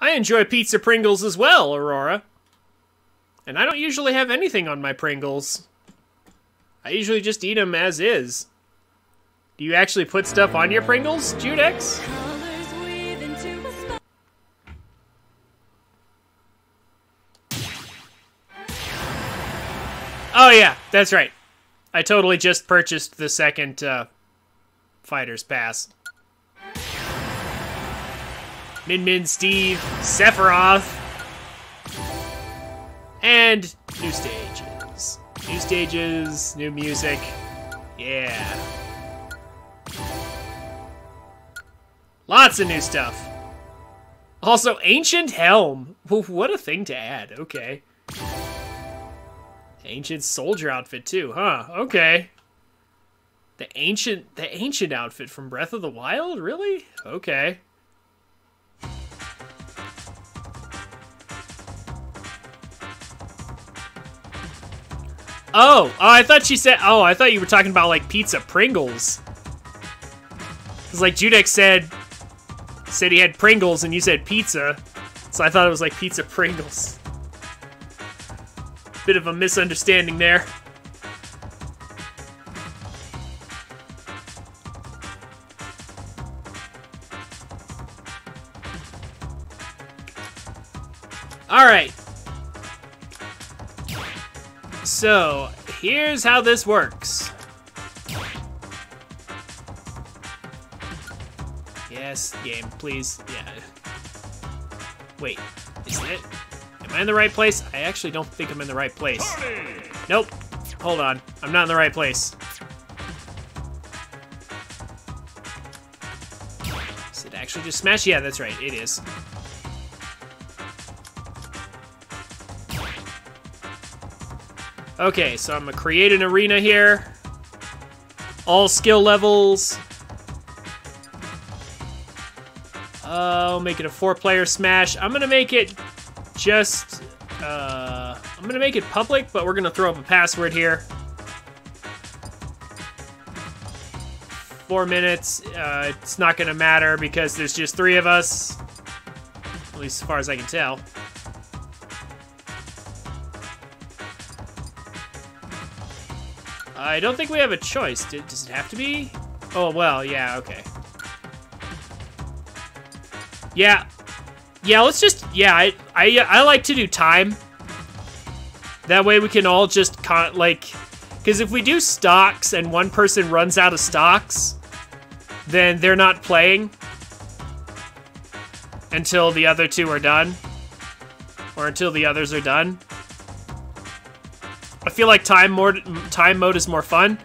I enjoy pizza Pringles as well, Aurora. And I don't usually have anything on my Pringles. I usually just eat them as is. Do you actually put stuff on your Pringles, Judex? Oh yeah, that's right. I totally just purchased the second uh, Fighter's Pass. Min Min Steve, Sephiroth, and new stages. New stages, new music. Yeah. Lots of new stuff. Also, Ancient Helm. What a thing to add. Okay. Ancient soldier outfit too, huh? Okay. The ancient the ancient outfit from Breath of the Wild? Really? Okay. Oh, oh, I thought she said, oh, I thought you were talking about like pizza Pringles. Cause like Judex said, said he had Pringles and you said pizza. So I thought it was like pizza Pringles. Bit of a misunderstanding there. All right. So, here's how this works. Yes, game, please. Yeah. Wait, is it? Am I in the right place? I actually don't think I'm in the right place. Nope. Hold on. I'm not in the right place. Is it actually just smash? Yeah, that's right. It is. Okay, so I'm gonna create an arena here. All skill levels. I'll make it a four-player smash. I'm gonna make it just, uh, I'm gonna make it public, but we're gonna throw up a password here. Four minutes, uh, it's not gonna matter because there's just three of us. At least as far as I can tell. I don't think we have a choice. Does it have to be? Oh, well, yeah, okay. Yeah. Yeah, let's just... Yeah, I, I, I like to do time. That way we can all just, con like... Because if we do stocks and one person runs out of stocks, then they're not playing until the other two are done. Or until the others are done. I feel like time more time mode is more fun.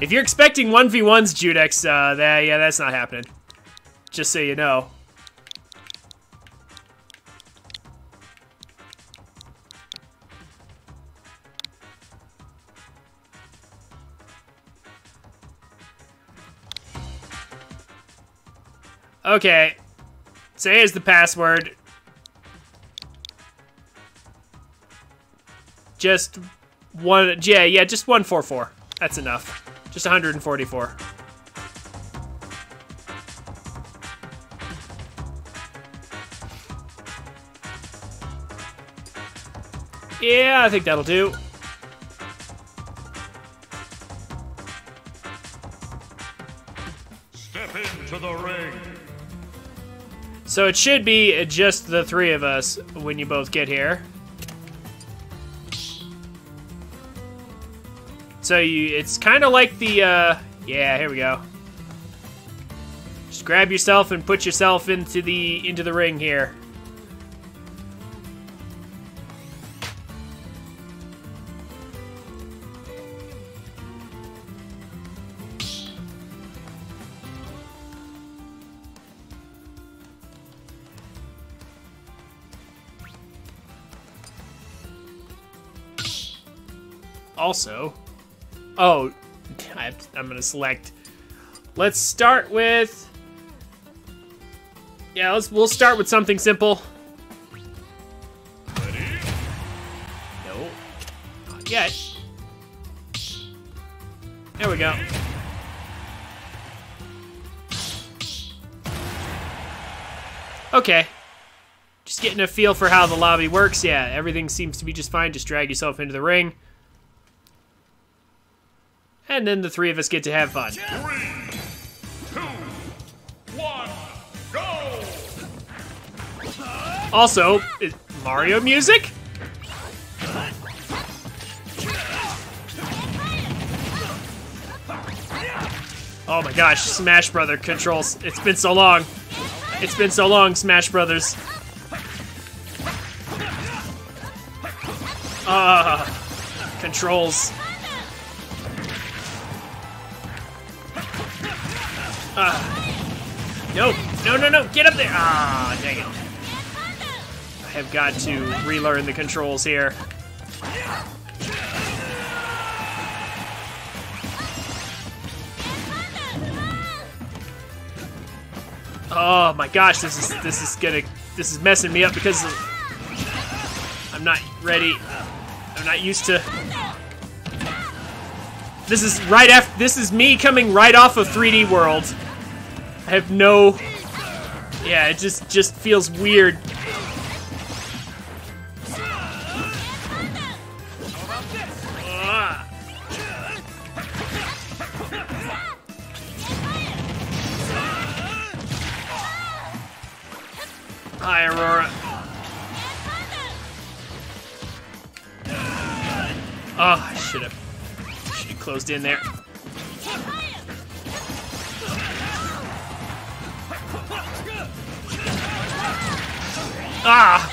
If you're expecting 1v1s, Judex, uh, that, yeah, that's not happening. Just so you know. Okay. Say is the password. Just one, yeah, yeah, just 144. That's enough. Just 144. Yeah, I think that'll do. Step into the ring. So it should be just the three of us when you both get here. So you, it's kind of like the, uh, yeah, here we go. Just grab yourself and put yourself into the into the ring here. Also, Oh, I going to select. Let's start with. Yeah, let's. We'll start with something simple. Ready? No, not yet. There we go. Okay. Just getting a feel for how the lobby works. Yeah, everything seems to be just fine. Just drag yourself into the ring. And then the three of us get to have fun. Three, two, one, go! Also, Mario music? Oh my gosh, Smash Brother controls. It's been so long. It's been so long, Smash Brothers. Ah, controls. Ah. No, no, no, no, get up there. Ah, dang it. I have got to relearn the controls here. Oh my gosh, this is this is gonna this is messing me up because I'm not ready. I'm not used to. This is right after. This is me coming right off of 3D World. Have no. Yeah, it just just feels weird. Hi, Aurora. Oh, I should have should have closed in there. Ah.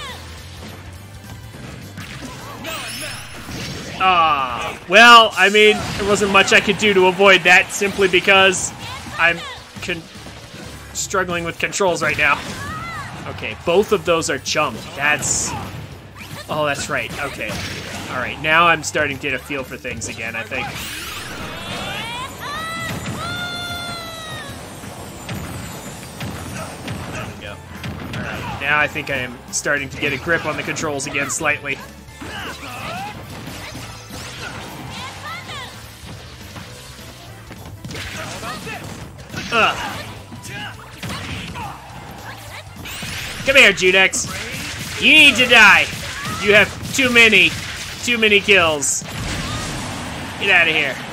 Ah. Well, I mean, there wasn't much I could do to avoid that simply because I'm struggling with controls right now. Okay, both of those are jump. That's... Oh, that's right. Okay. All right, now I'm starting to get a feel for things again, I think. Now I think I am starting to get a grip on the controls again slightly. Ugh. Come here, Judex. You need to die. You have too many, too many kills. Get out of here.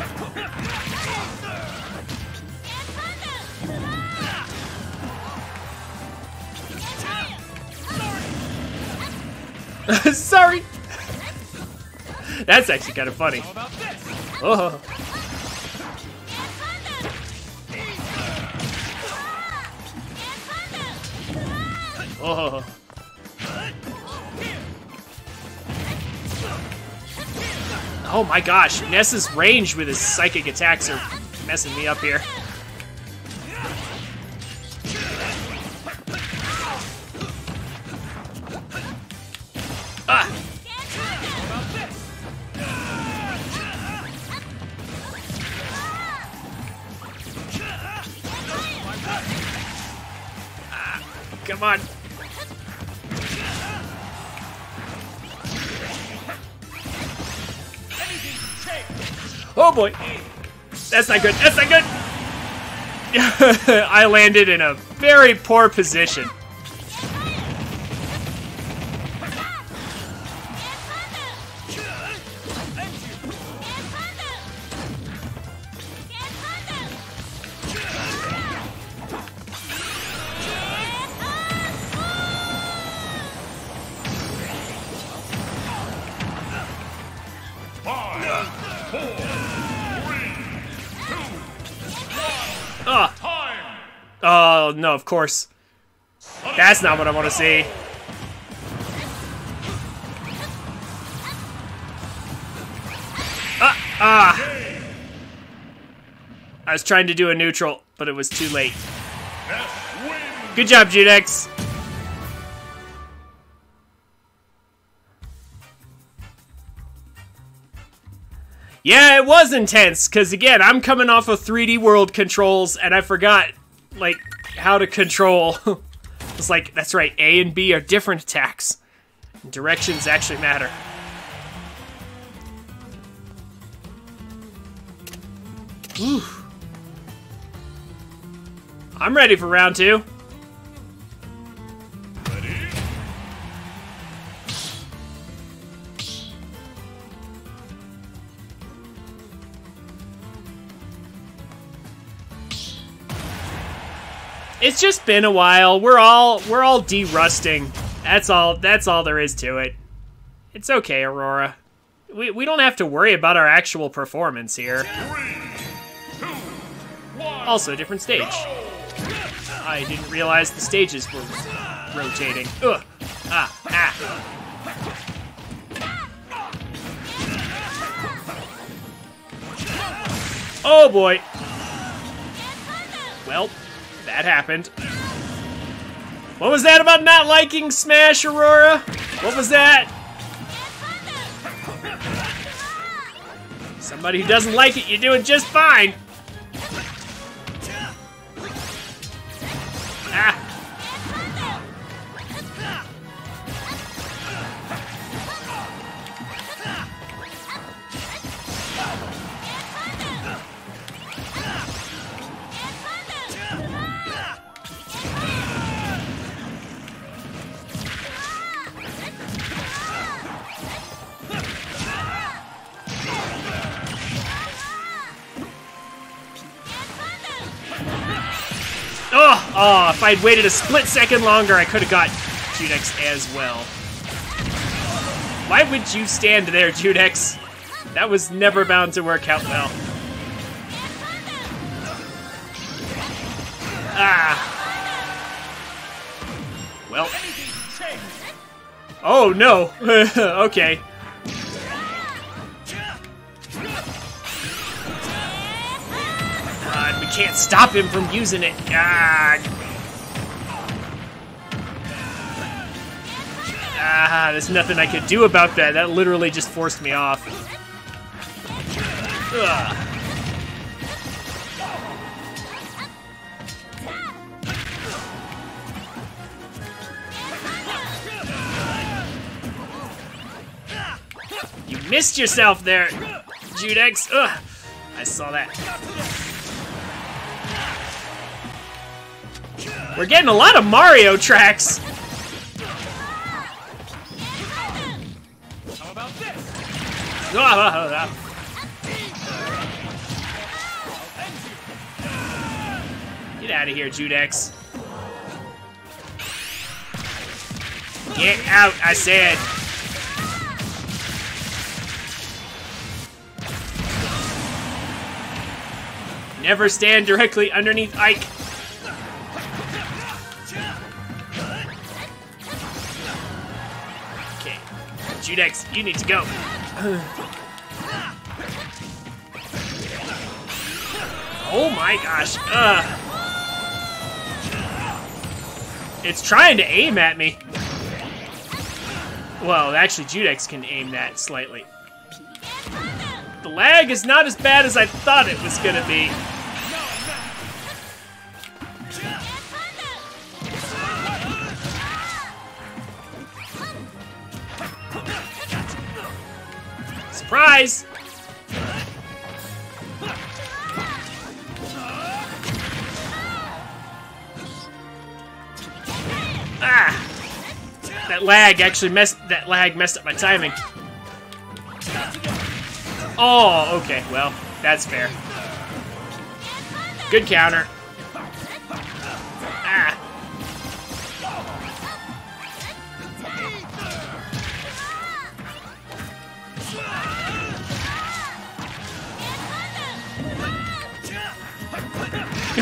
Sorry. That's actually kind of funny. Oh. Oh. Oh my gosh, Ness's range with his psychic attacks are messing me up here. That's not good. That's not good. I landed in a very poor position. Ah. Oh, no, of course. That's not what I want to see. Ah, ah. I was trying to do a neutral, but it was too late. Good job, Judex. Yeah, it was intense, because again, I'm coming off of 3D World controls, and I forgot like how to control. it's like that's right. A and B are different attacks. Directions actually matter. Whew. I'm ready for round two. It's just been a while. We're all we're all de-rusting. That's all that's all there is to it. It's okay, Aurora. We we don't have to worry about our actual performance here. Three, two, one. Also, different stage. I didn't realize the stages were rotating. Ugh. Ah, ah. Oh boy. Well, that happened. What was that about not liking Smash, Aurora? What was that? Somebody who doesn't like it, you're doing just fine. I'd waited a split second longer, I could have got Judex as well. Why would you stand there, Judex? That was never bound to work out well. Ah. Well. Oh, no. okay. God, we can't stop him from using it. God. Ah, there's nothing I could do about that. That literally just forced me off. Ugh. You missed yourself there, Judex. Ugh. I saw that. We're getting a lot of Mario tracks. Get out of here, Judex. Get out, I said. Never stand directly underneath Ike. Okay. Judex, you need to go. Oh my gosh. Ugh. It's trying to aim at me. Well, actually, Judex can aim that slightly. The lag is not as bad as I thought it was gonna be. Surprise! Ah! That lag actually messed that lag messed up my timing. Oh, okay, well, that's fair. Good counter. Ah.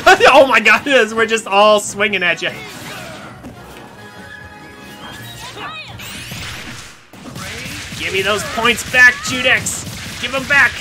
oh my god, we're just all swinging at you. Give me those points back, Judex. Give them back.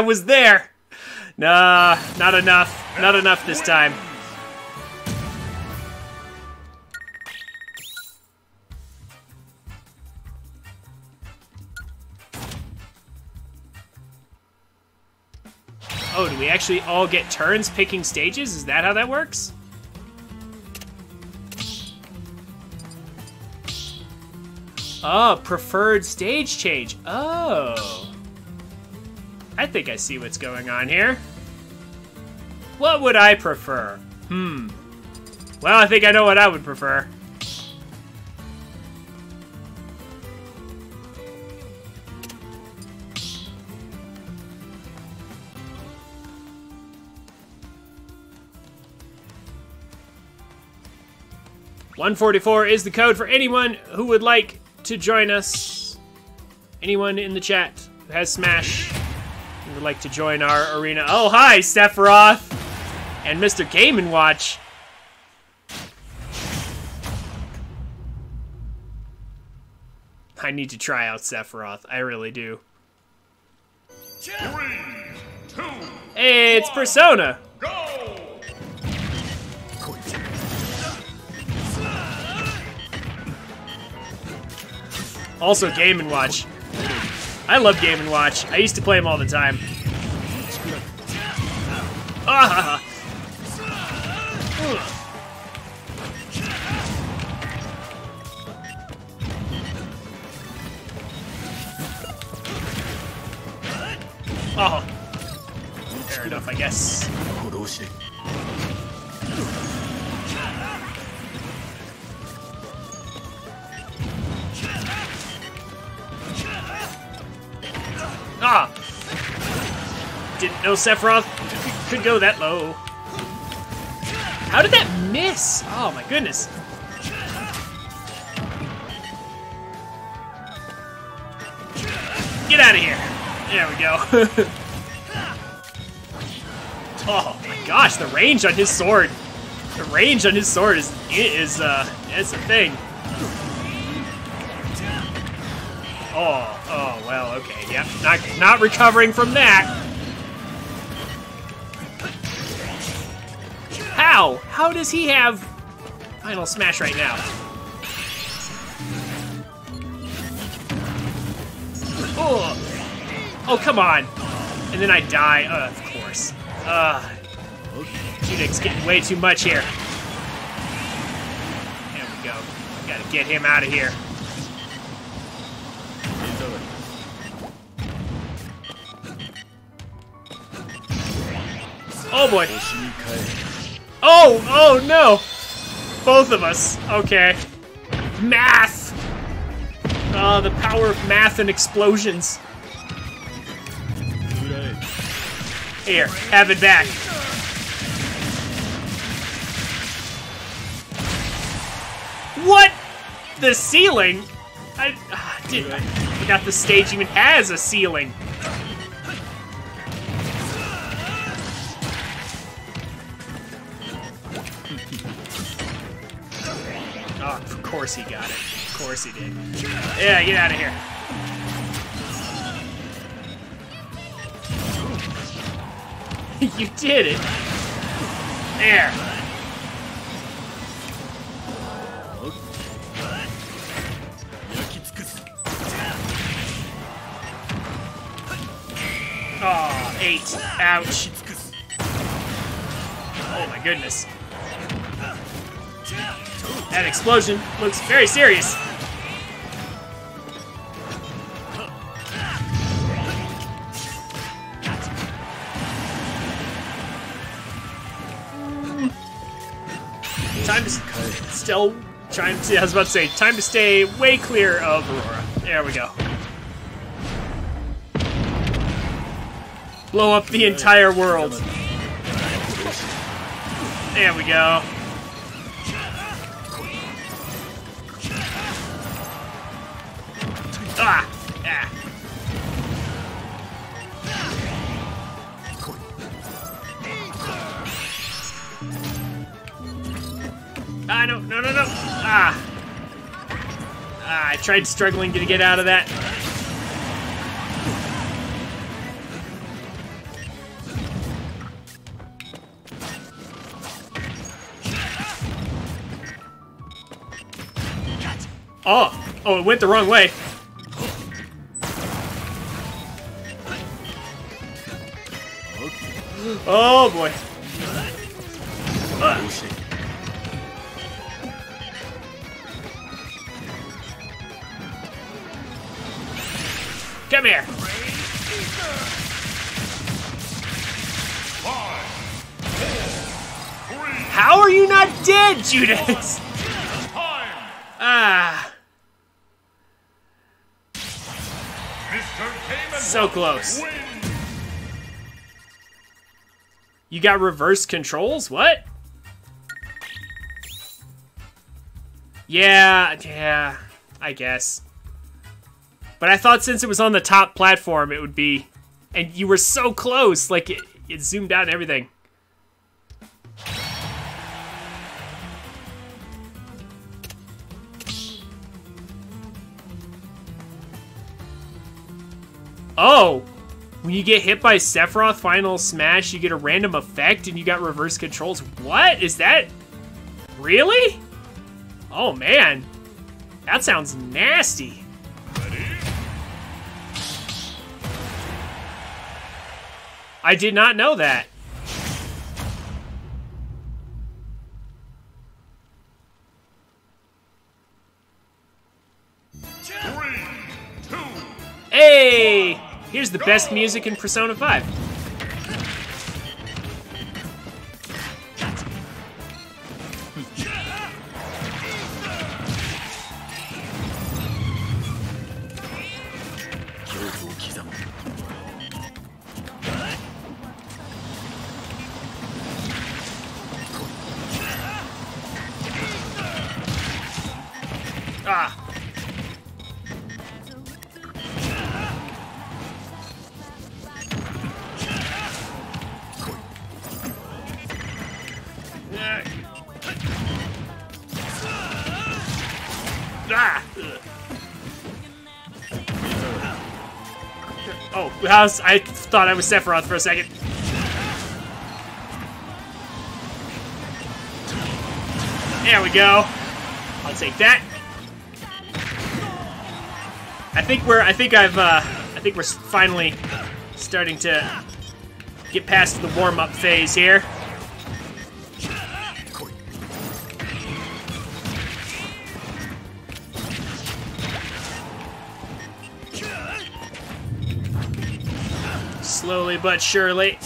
I was there. Nah, not enough. Not enough this time. Oh, do we actually all get turns picking stages? Is that how that works? Oh, preferred stage change. Oh. I think I see what's going on here. What would I prefer? Hmm. Well, I think I know what I would prefer. One forty-four is the code for anyone who would like to join us. Anyone in the chat who has Smash would like to join our arena. Oh, hi, Sephiroth and Mr. Game & Watch. I need to try out Sephiroth. I really do. Three, two, Hey, it's Persona. go! Also Game & Watch. I love Game & Watch. I used to play them all the time. Ah! Sephiroth could go that low. How did that miss? Oh my goodness. Get out of here. There we go. oh my gosh, the range on his sword. The range on his sword is is uh it's a thing. Oh, oh, well, okay, yep. Not, not recovering from that. How? How does he have Final Smash right now? Oh, oh come on. And then I die, uh, of course. Uh, Judex's getting way too much here. There we go. Gotta get him out of here. Oh boy. Oh, oh no. Both of us. Okay. Math. Oh, the power of math and explosions. Here, have it back. What? The ceiling? I, ah, did, I forgot the stage even has a ceiling. Course he got it. Of course he did. Yeah, get out of here. you did it. There. Oh, eight. Ouch. Oh my goodness. That explosion looks very serious. Time to still trying to. I was about to say, time to stay way clear of Aurora. There we go. Blow up the entire world. There we go. Tried struggling to get out of that. Oh, oh, it went the wrong way. Come here. How are you not dead, Judas? Ah, so close. You got reverse controls? What? Yeah, yeah, I guess. But I thought since it was on the top platform, it would be. And you were so close, like it, it zoomed out and everything. Oh! When you get hit by Sephiroth Final Smash, you get a random effect and you got reverse controls. What? Is that... Really? Oh, man. That sounds nasty. I did not know that. Three, two, Hey! Here's the best music in Persona 5. I, was, I thought I was Sephiroth for a second. There we go. I'll take that. I think we're. I think I've. Uh, I think we're finally starting to get past the warm-up phase here. But surely.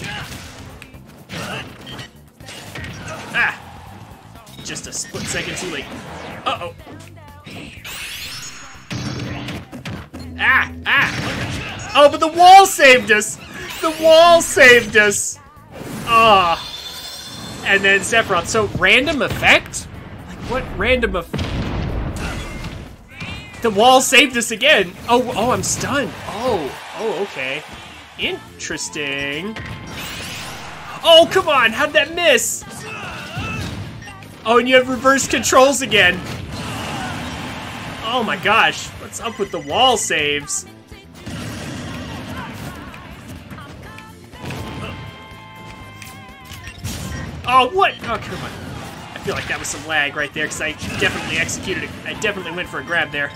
Ah! Just a split second too late. Uh-oh. Ah! Ah! Oh, but the wall saved us! The wall saved us! Ah. And then Sephiroth. So, random effect? Like, what random effect? The wall saved us again! Oh, oh, I'm stunned. Oh, oh, okay. Interesting. Oh, come on! How'd that miss? Oh, and you have reverse controls again. Oh my gosh, what's up with the wall saves? Oh, what? Oh, come on. I feel like that was some lag right there, because I definitely executed it. I definitely went for a grab there.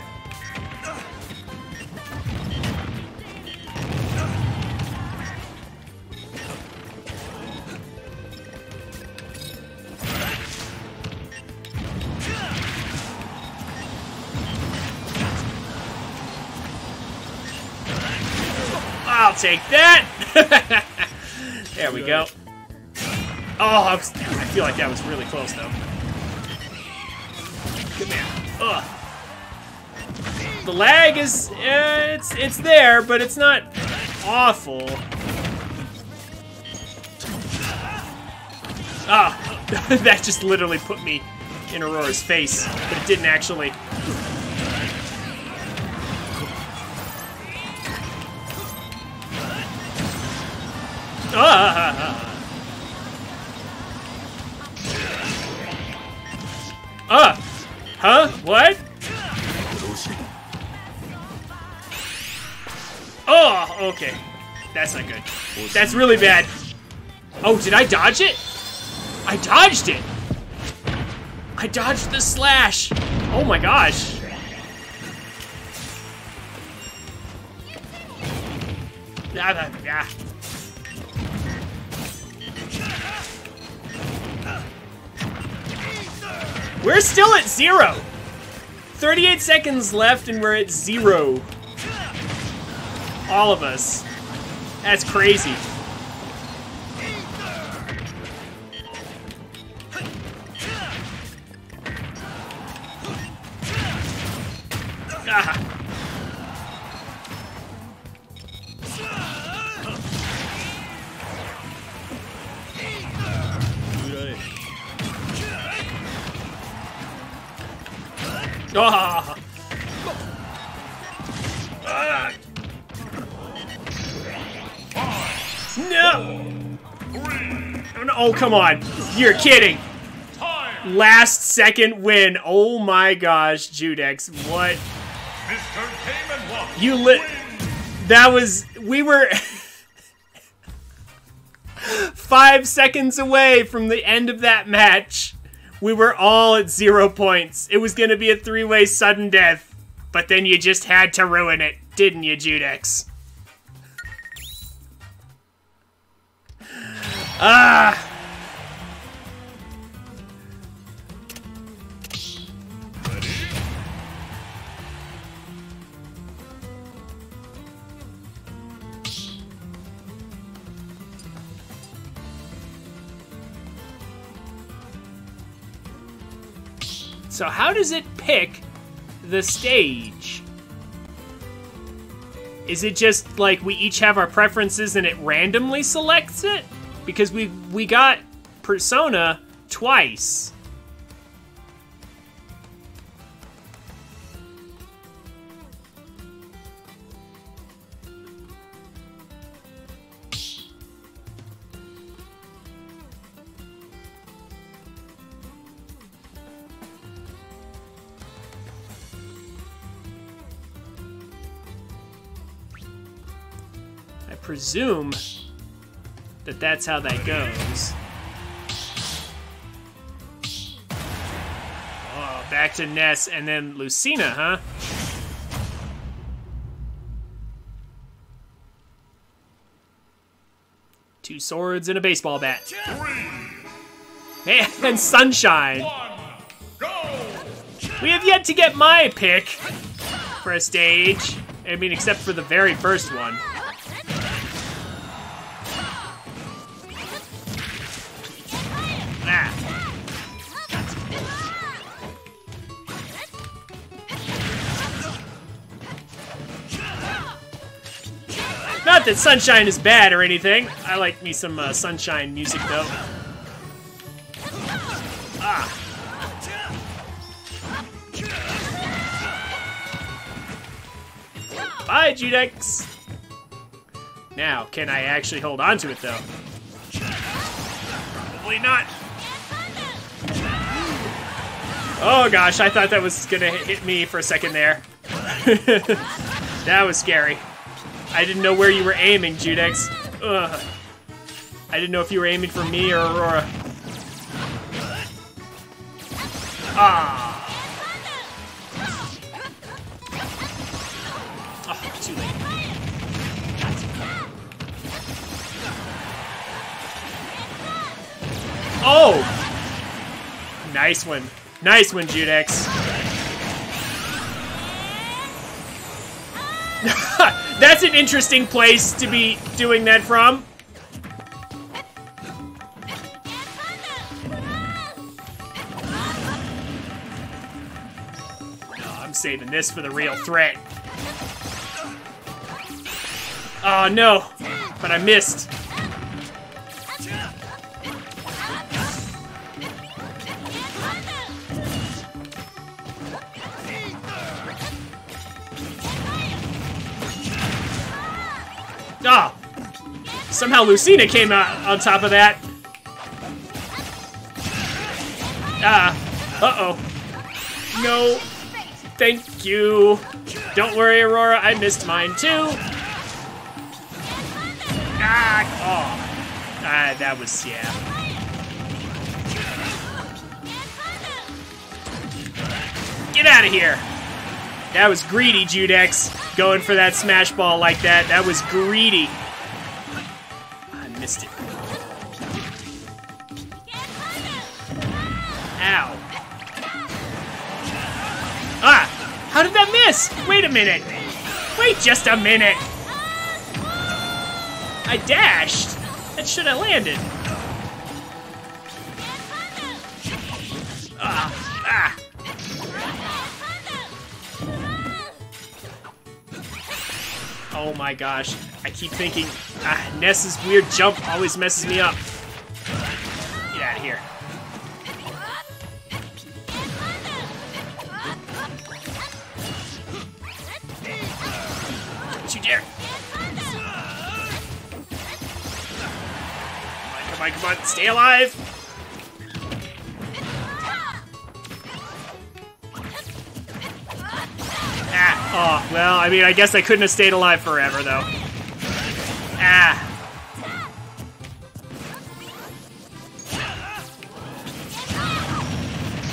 Take that! there we go. Oh, I, was, I feel like that was really close, though. Come here. Ugh. The lag is, uh, it's, it's there, but it's not awful. Ah, that just literally put me in Aurora's face, but it didn't actually. Ah! Uh. Huh? What? Oh, okay. That's not good. That's really bad. Oh, did I dodge it? I dodged it! I dodged the slash! Oh my gosh. Ah, ah, ah. We're still at zero. 38 seconds left and we're at zero. All of us. That's crazy. Come on. You're kidding. Last second win. Oh my gosh, Judex. What? You lit. That was. We were. Five seconds away from the end of that match. We were all at zero points. It was going to be a three way sudden death. But then you just had to ruin it, didn't you, Judex? Ah! So how does it pick the stage? Is it just like we each have our preferences and it randomly selects it? Because we we got Persona twice. Presume that that's how that goes. Oh, back to Ness and then Lucina, huh? Two swords and a baseball bat. Three. And Sunshine. One. We have yet to get my pick for a stage. I mean, except for the very first one. That Sunshine is bad or anything. I like me some uh, Sunshine music, though. Ah. Bye, Judex! Now, can I actually hold on to it, though? Probably not. Oh gosh, I thought that was gonna hit hit me for a second there. that was scary. I didn't know where you were aiming, Judex. Ugh. I didn't know if you were aiming for me or Aurora. Ah. Oh, too late. Oh! Nice one. Nice one, Judex. That's an interesting place to be doing that from. Oh, I'm saving this for the real threat. Oh no, but I missed. Lucina came out on top of that. Ah. Uh-oh. No. Thank you. Don't worry, Aurora. I missed mine too. Ah, oh. Ah, that was, yeah. Get out of here. That was greedy, Judex. Going for that smash ball like that. That was greedy. Missed it. Ow. Ah! How did that miss? Wait a minute. Wait just a minute. I dashed. That should have landed. Ah, ah. Oh my gosh. I keep thinking, ah, Ness's weird jump always messes me up. Get out of here. Don't you dare. Come on, come on, come on. Stay alive. Ah, oh, well, I mean, I guess I couldn't have stayed alive forever, though. Ah.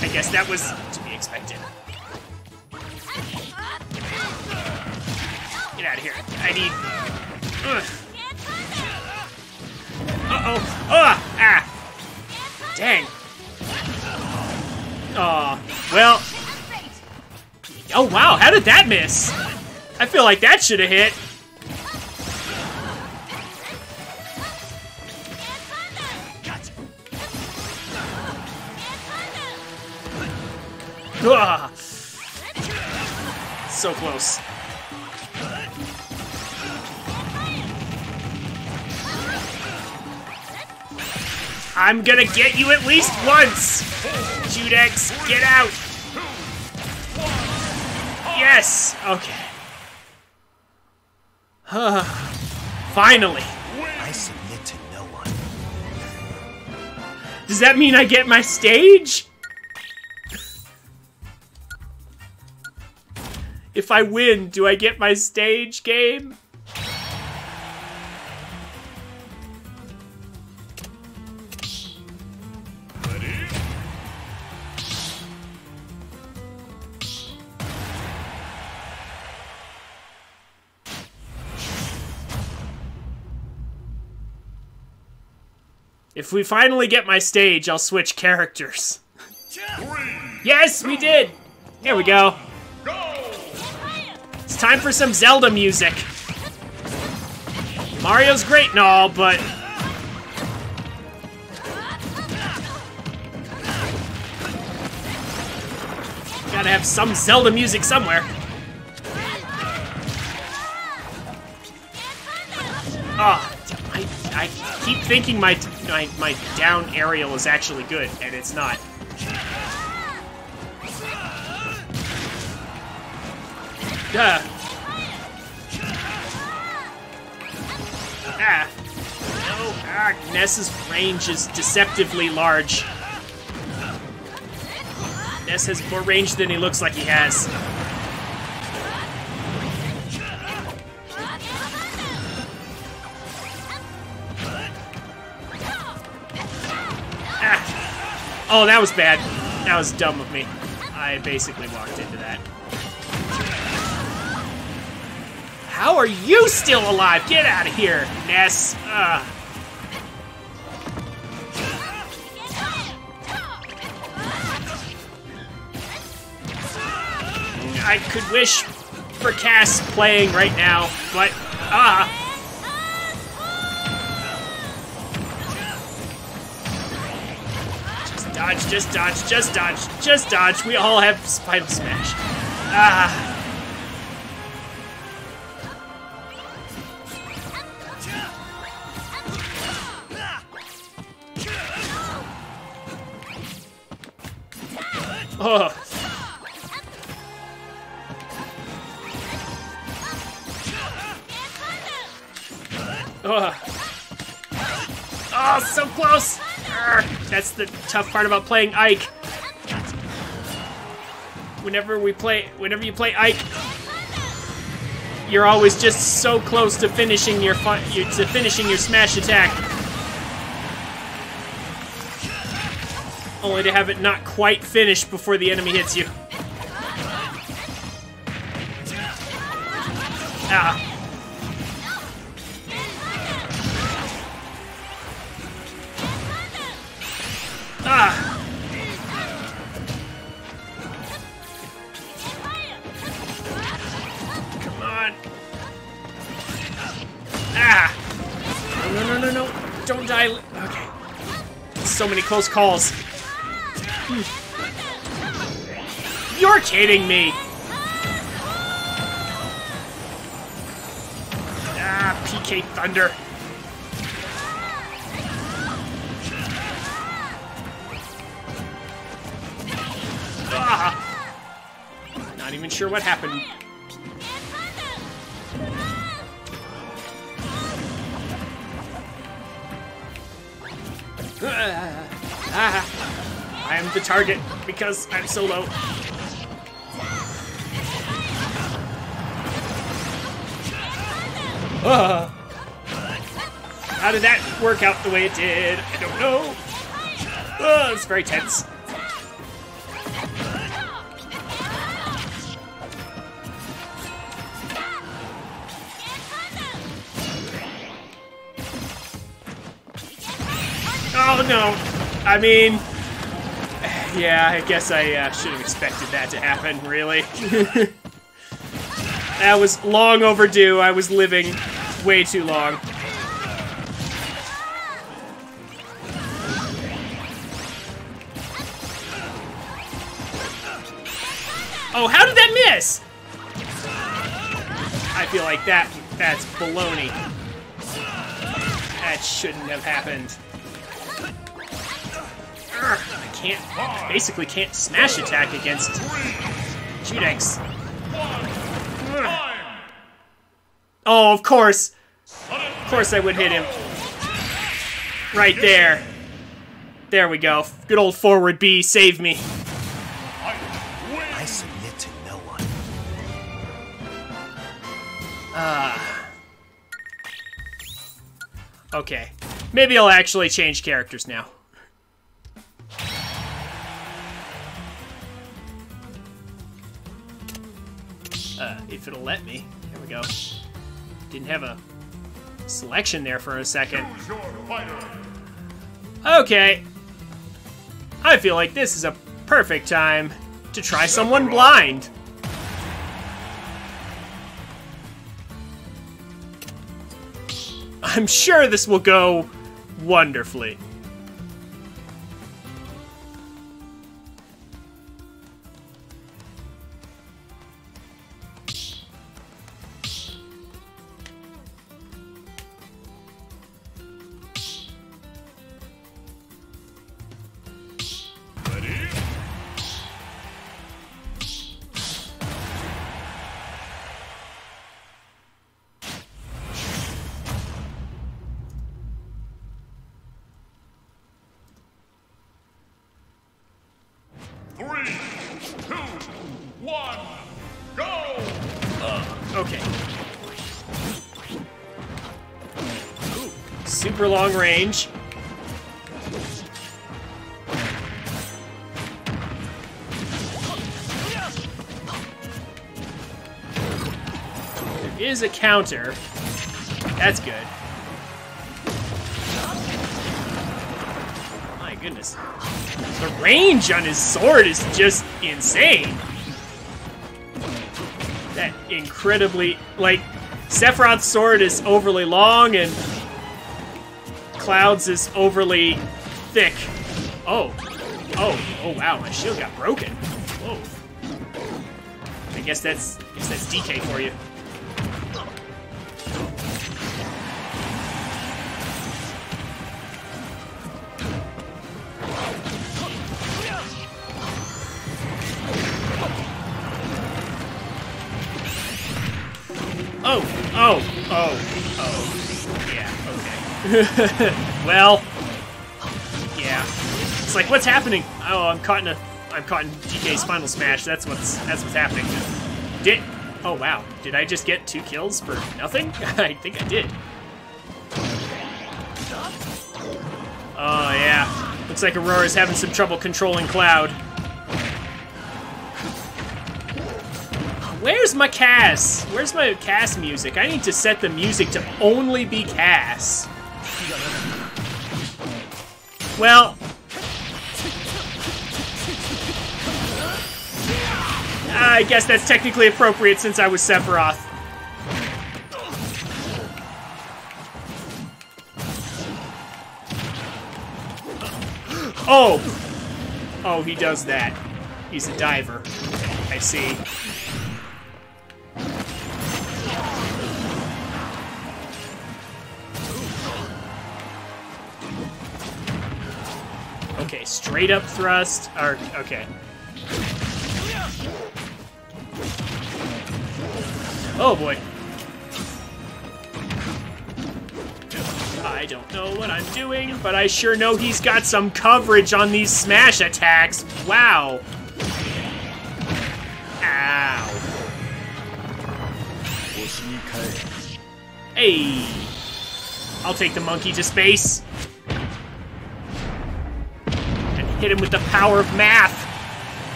I guess that was to be expected. Get out of here. I need... Uh-oh. Ah! Ah! Dang. Aw. well... Oh, wow. How did that miss? I feel like that should have hit. So close. I'm gonna get you at least once! Judex, get out! Yes! Okay. Finally! I submit to no one. Does that mean I get my stage? If I win, do I get my stage game? If we finally get my stage, I'll switch characters. Three, Yes, we did! Here we go. go! Time for some Zelda music. Mario's great and all, but... Gotta have some Zelda music somewhere. Oh, I, I keep thinking my, my, my down aerial is actually good, and it's not. Duh. Ah. No. Ah, Ness's range is deceptively large. Ness has more range than he looks like he has. Ah. Oh, that was bad. That was dumb of me. I basically walked into that. How are you still alive? Get out of here, Ness. Ugh. I could wish for Kass playing right now, but ah. Just dodge, just dodge, just dodge, just dodge. We all have Final Smash. Ah. Oh. Ugh. Oh, so close! That's the tough part about playing Ike. Whenever we play, whenever you play Ike, you're always just so close to finishing your, your to finishing your smash attack. Only to have it not quite finished before the enemy hits you. Ah. Ah. Come on. Ah. No, no, no, no, no. Don't die. Okay. So many close calls. You're kidding me. Ah, PK Thunder. Ah. Not even sure what happened. Target because I'm so low. Ah. How did that work out the way it did? I don't know. Oh, it's very tense. Oh no! I mean, yeah, I guess I uh, should have expected that to happen, really. that was long overdue. I was living way too long. Oh, how did that miss? I feel like that that's baloney. That shouldn't have happened. Urgh, can't, basically can't smash attack against Judex. Oh, of course. Of course I would hit him. Right there. There we go. Good old forward B, save me. I submit to no one. Ah. Okay. Maybe I'll actually change characters now. If it'll let me. There we go. Didn't have a selection there for a second. Choose your fighter. Okay. I feel like this is a perfect time to try someone blind. I'm sure this will go wonderfully. Range. There is a counter. That's good. My goodness. The range on his sword is just insane that incredibly like Sephiroth's sword is overly long and Cloud's is overly thick. Oh. Oh, oh wow, my shield got broken. Whoa. I guess that's I guess that's DK for you. well, yeah. It's like, what's happening? Oh, I'm caught in a, I'm caught in DK's final smash. That's what's, that's what's happening. Did, Oh, wow. Did I just get two kills for nothing? I think I did. Oh, yeah. Looks like Aurora's having some trouble controlling Cloud. Where's my Kass? Where's my Kass music? I need to set the music to only be Kass. Well... I guess that's technically appropriate since I was Sephiroth. Oh! Oh, he does that. He's a diver. I see. Straight up thrust. Or, okay. Oh boy. I don't know what I'm doing, but I sure know he's got some coverage on these smash attacks. Wow. Ow. Hey. I'll take the monkey to space. Hit him with the power of math.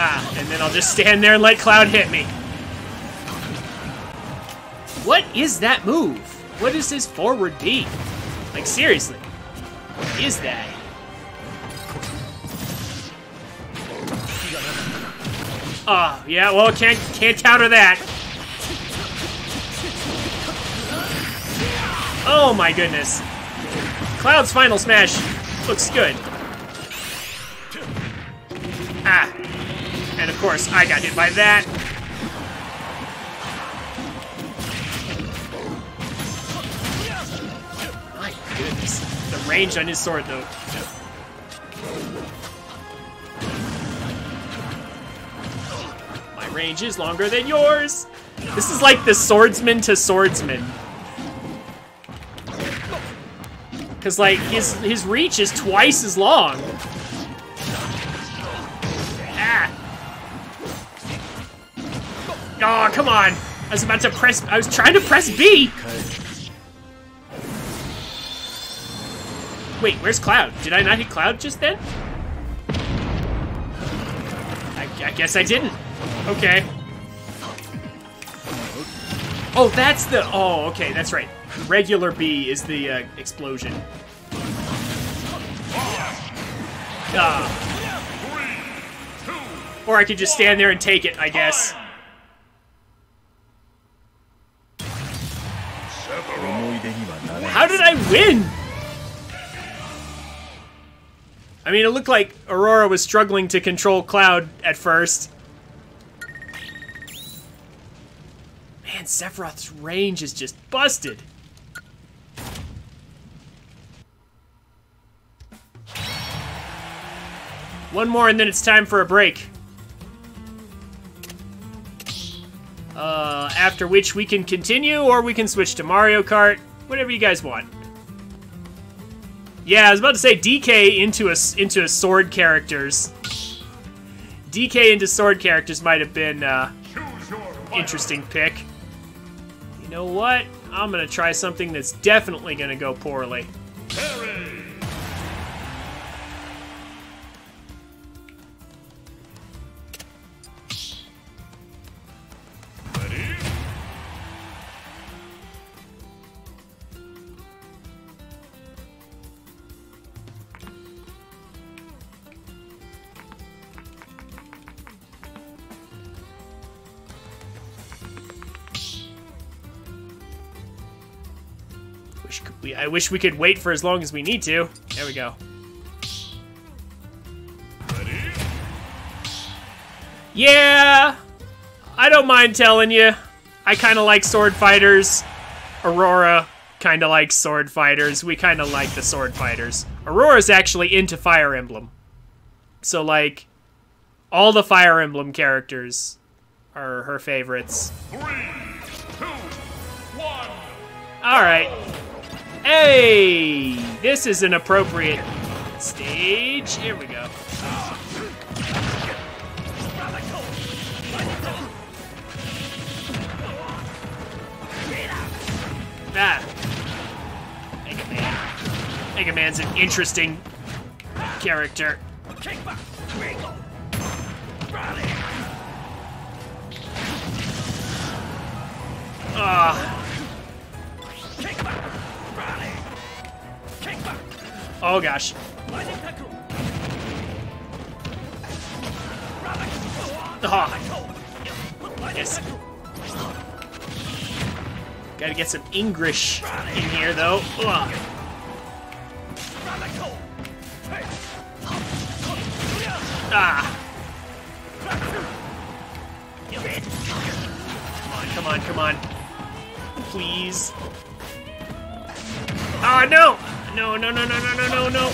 Ah, and then I'll just stand there and let Cloud hit me. What is that move? What is his forward B? Like, seriously. What is that? Oh, yeah, well, can't, can't counter that. Oh my goodness. Cloud's final smash looks good. Ah. And of course, I got hit by that. My goodness. The range on his sword, though. My range is longer than yours. This is like the swordsman to swordsman. Cause like his his reach is twice as long. Ah. Oh, come on. I was about to press I was trying to press B. Wait, where's Cloud? Did I not hit Cloud just then? I, I guess I didn't. Okay. Oh, that's the. Oh, okay, that's right. Regular B is the uh, explosion. Ah. Or I could just stand there and take it, I guess. How did I win? I mean, it looked like Aurora was struggling to control Cloud at first. Man, Sephiroth's range is just busted. One more and then it's time for a break. Uh, after which we can continue or we can switch to Mario Kart. Whatever you guys want. Yeah, I was about to say DK into a, into a sword characters. DK into sword characters might have been uh, interesting pick. You know what? I'm gonna try something that's definitely gonna go poorly. Wish we, I wish we could wait for as long as we need to. There we go. Yeah, I don't mind telling you. I kind of like sword fighters. Aurora kind of likes sword fighters. We kind of like the sword fighters. Aurora's actually into Fire Emblem. So, like, all the Fire Emblem characters are her favorites. Three, two, one. All right. Hey! This is an appropriate stage. Here we go. That. Ah. Mega Man. Mega Man's an interesting character. Ah. Oh gosh. Oh. Yes. Gotta get some English in here though. Ugh. Ah. Come on, come on, come on. Please. Oh no! No, no, no, no, no, no, no, no.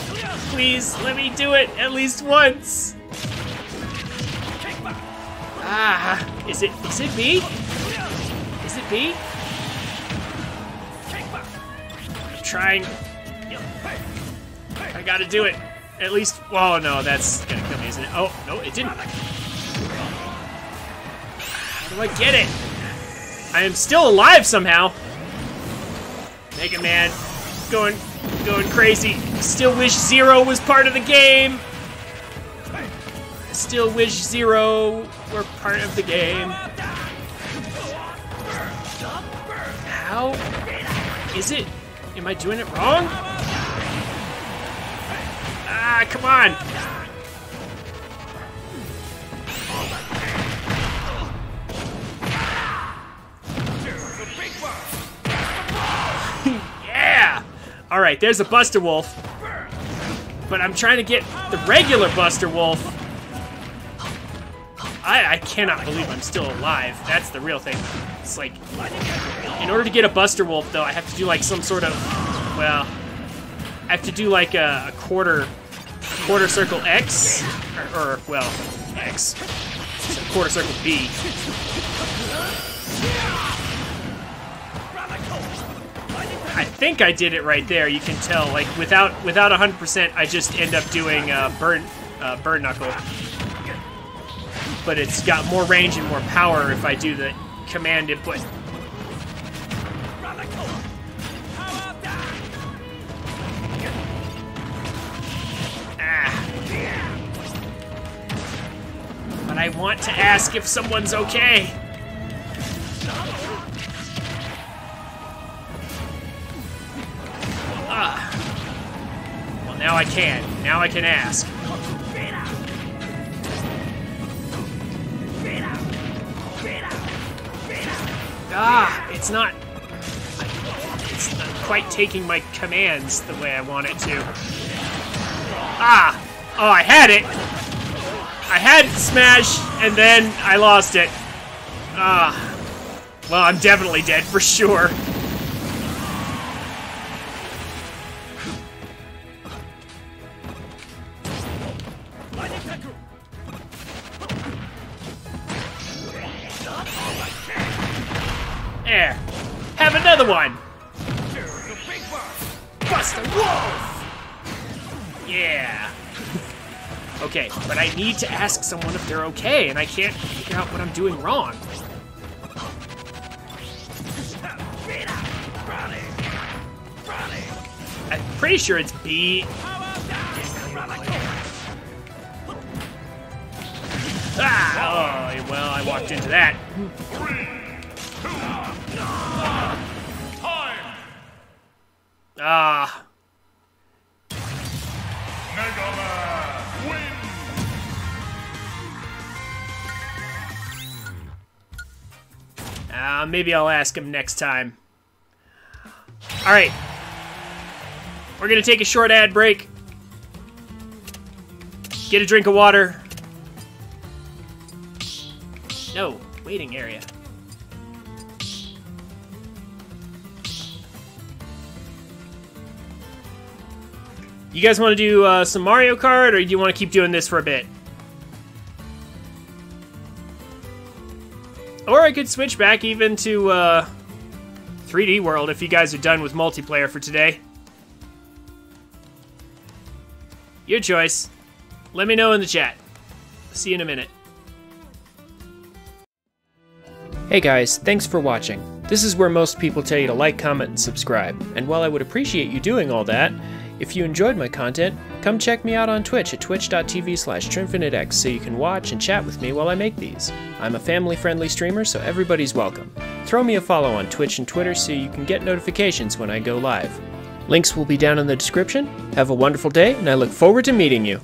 Please, let me do it at least once. Ah, is it, is it me? Is it me? I'm trying. I gotta do it. At least, oh no, that's gonna kill me, isn't it? Oh, no, it didn't. How do I get it? I am still alive somehow. Mega Man, going, going crazy. Still wish Zero was part of the game. Still wish Zero were part of the game. How is it? Am I doing it wrong? Ah, come on. Alright, there's a Buster Wolf. But I'm trying to get the regular Buster Wolf. I, I cannot believe I'm still alive. That's the real thing. It's like, in order to get a Buster Wolf, though, I have to do like some sort of, well, I have to do like a, a quarter, quarter circle X, or, or well, X, quarter circle B. I think I did it right there. You can tell, like without without 100%, I just end up doing uh, burn uh, burn knuckle. But it's got more range and more power if I do the command input. Ah. But I want to ask if someone's okay. Ah. Well, now I can. Now I can ask. Ah, it's not... It's not quite taking my commands the way I want it to. Ah! Oh, I had it! I had Smash, and then I lost it. Ah. Well, I'm definitely dead for sure. Have another one. Buster Wolf! Yeah. Okay, but I need to ask someone if they're okay, and I can't figure out what I'm doing wrong. I'm pretty sure it's B. Ah! Oh, well, I walked into that. Ah. Mega Man wins! Uh, maybe I'll ask him next time. All right. We're going to take a short ad break. Get a drink of water. No, waiting area. You guys want to do uh, some Mario Kart, or do you want to keep doing this for a bit? Or I could switch back even to uh, 3D World if you guys are done with multiplayer for today. Your choice. Let me know in the chat. See you in a minute. Hey guys, thanks for watching. This is where most people tell you to like, comment, and subscribe. And while I would appreciate you doing all that, if you enjoyed my content, come check me out on Twitch at twitch.tv slash trinfinitex so you can watch and chat with me while I make these. I'm a family-friendly streamer, so everybody's welcome. Throw me a follow on Twitch and Twitter so you can get notifications when I go live. Links will be down in the description. Have a wonderful day, and I look forward to meeting you.